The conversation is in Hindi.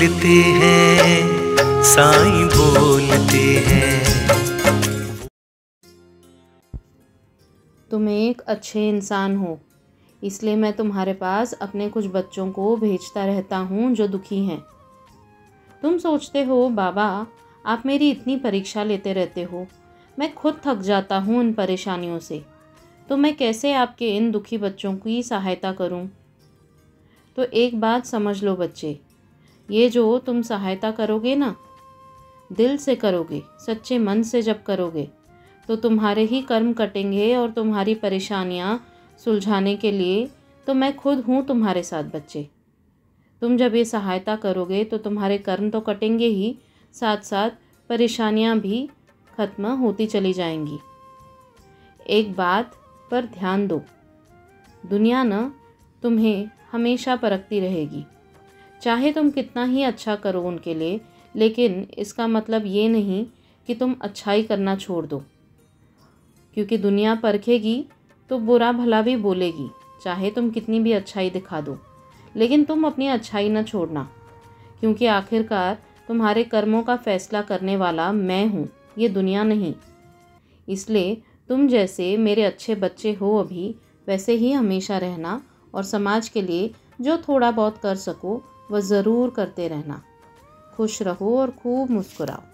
बोलते हैं, साईं बोलते हैं। तुम एक अच्छे इंसान हो, इसलिए मैं तुम्हारे पास अपने कुछ बच्चों को भेजता रहता हूँ जो दुखी हैं। तुम सोचते हो, बाबा, आप मेरी इतनी परीक्षा लेते रहते हो, मैं खुद थक जाता हूँ इन परेशानियों से तो मैं कैसे आपके इन दुखी बच्चों की सहायता करूँ? तो एक बात समझ लो बच्चे ये जो तुम सहायता करोगे ना, दिल से करोगे, सच्चे मन से जब करोगे तो तुम्हारे ही कर्म कटेंगे और तुम्हारी परेशानियाँ सुलझाने के लिए तो मैं खुद हूँ तुम्हारे साथ, बच्चे। तुम जब ये सहायता करोगे तो तुम्हारे कर्म तो कटेंगे ही साथ साथ परेशानियाँ भी ख़त्म होती चली जाएँगी। एक बात पर ध्यान दो, दुनिया न तुम्हें हमेशा परखती रहेगी। चाहे तुम कितना ही अच्छा करो उनके लिए, लेकिन इसका मतलब ये नहीं कि तुम अच्छाई करना छोड़ दो। क्योंकि दुनिया परखेगी तो बुरा भला भी बोलेगी, चाहे तुम कितनी भी अच्छाई दिखा दो। लेकिन तुम अपनी अच्छाई न छोड़ना, क्योंकि आखिरकार तुम्हारे कर्मों का फैसला करने वाला मैं हूँ, ये दुनिया नहीं। इसलिए तुम जैसे मेरे अच्छे बच्चे हो अभी, वैसे ही हमेशा रहना और समाज के लिए जो थोड़ा बहुत कर सको वह ज़रूर करते रहना। खुश रहो और खूब मुस्कुराओ।